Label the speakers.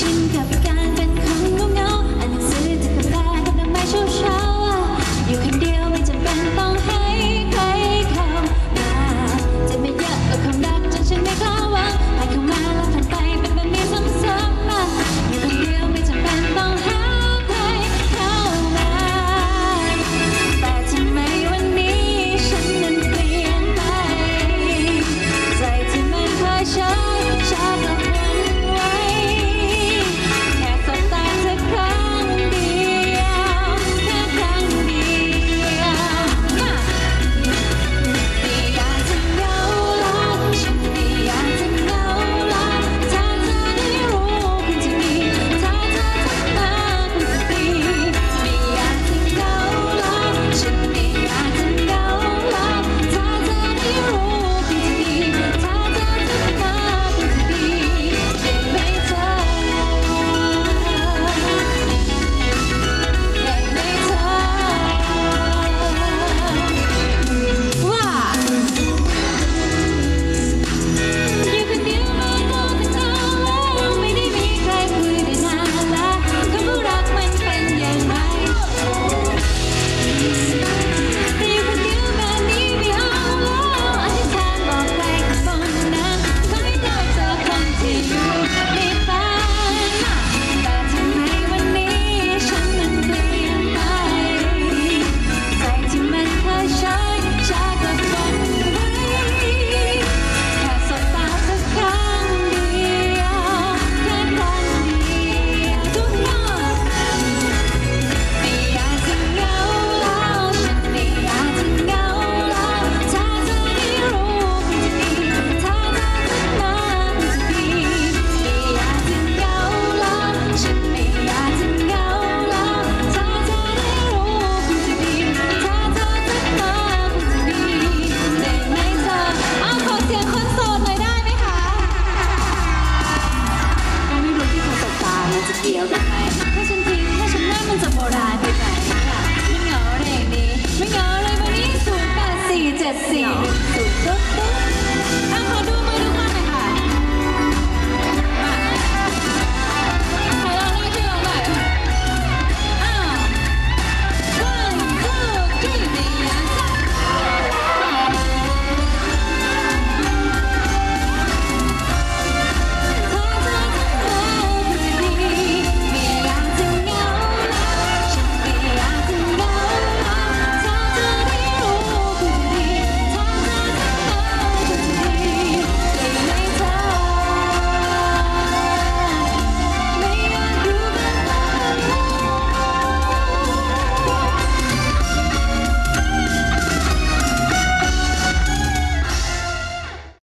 Speaker 1: chính gặp